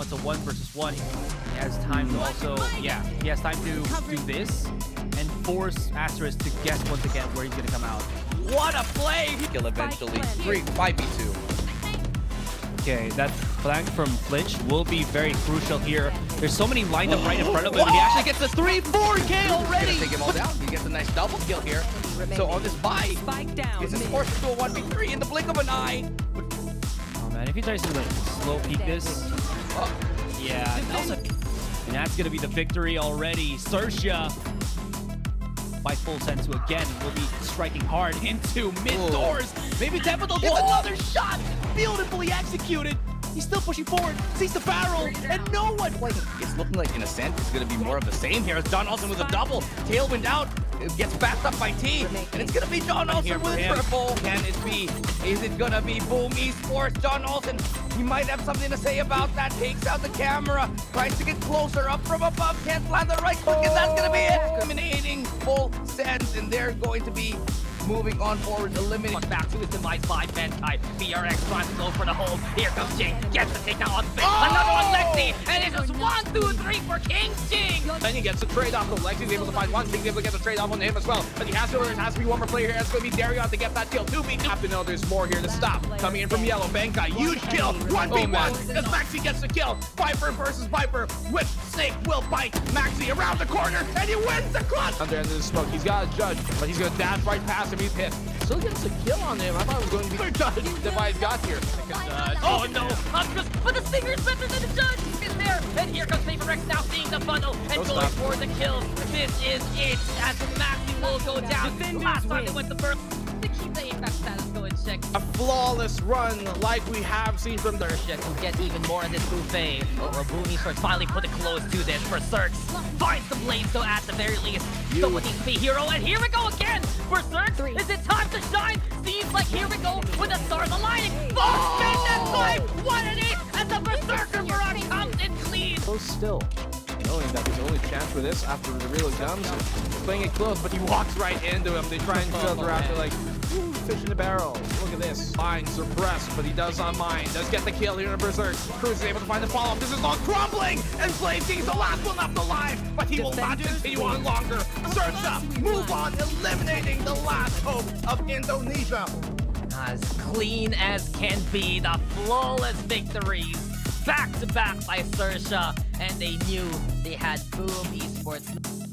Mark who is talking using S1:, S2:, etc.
S1: just a one versus one. He has time to also, yeah, he has time to do this and force Asterisk to guess once again where he's gonna come out. What a play!
S2: He'll eventually. Three, five v two.
S1: Okay, that flank from Flinch will be very crucial here. There's so many lined up right in front of him. He actually gets a 3-4K already!
S2: Take him all down. He gets a nice double kill here. So on this buy,
S3: Spike down.
S2: gets his
S3: mid.
S2: forced into a 1v3 in the blink of an eye.
S1: Oh man, if he tries to like slow peek this, yeah, and, also, and that's gonna be the victory already. XERXIA by Full Sense again will be striking hard into mid-doors. Maybe Templeton gets
S2: Whoa.
S1: another shot. Beautifully executed. He's still pushing forward, sees the barrel, and no one.
S2: like, it's looking like in a sense it's gonna be more of the same here as John Olsen with a double. Tailwind out. Gets backed up by T. And it's gonna be John Olsen with a
S1: him.
S2: triple. Can it be? Is it gonna be Boom Esports? John Olsen, he might have something to say about that. Takes out the camera. Tries to get closer up from above. Can't land the right click, and that's gonna be it. Eliminating Full Sense, and they're going to be moving on forward, eliminating.
S4: back to his demise by Menkai. BRX trying to go for the hold. Here comes Jing. Gets the takedown on Finn. Another one, Lexi. And it's just one, two, three for King.
S5: Then he gets the trade off. So Lexi's able to find one. He's able to get the trade off on him as well. But he has to, there has to be one more player here. It's going to be Darion to get that kill. 2v2. Have to know there's more here to stop. Coming in from yellow. Bankai. Huge kill. 1v1.
S2: man.
S5: As Maxi gets the kill. Viper versus Viper. With Snake will bite Maxi around the corner. And he wins the clutch. Under into the smoke. He's got a judge. But he's going to dash right past him. He's hit. Still gets a kill on him. I thought it was going to be the judge. Device got here.
S4: Uh, oh here comes Saber X now seeing the bundle and
S5: Don't
S4: going
S5: stop.
S4: for the kill. This is it as Maxi will go down.
S3: Defenders
S4: Last time they went the first. To keep the Apex status going, check.
S5: A flawless run like we have seen from their
S4: XERXIA to get even more in this buffet. Rabuni starts finally putting close to this for Cirx. Finds the blade, so at the very least, someone needs to be hero. And here we go again for Cirx.
S3: Three.
S4: Is it time to shine? Seems like here we go with the stars aligning.
S5: Close still. Knowing that his only chance for this after the real comes is playing it close, but he walks right into him. They try and kill her after like "Ooh, fish in the barrel. Look at this. Line suppressed, but he does on mine. Does get the kill here in Berserk. Cruz is able to find the follow-up. This is long crumbling, and Blade King's the last one left alive, but he will not continue on longer. Search up, move on, eliminating the last hope of Indonesia.
S4: As clean as can be, the flawless victories. Back to back by XERXIA, and they knew they had Boom Esports.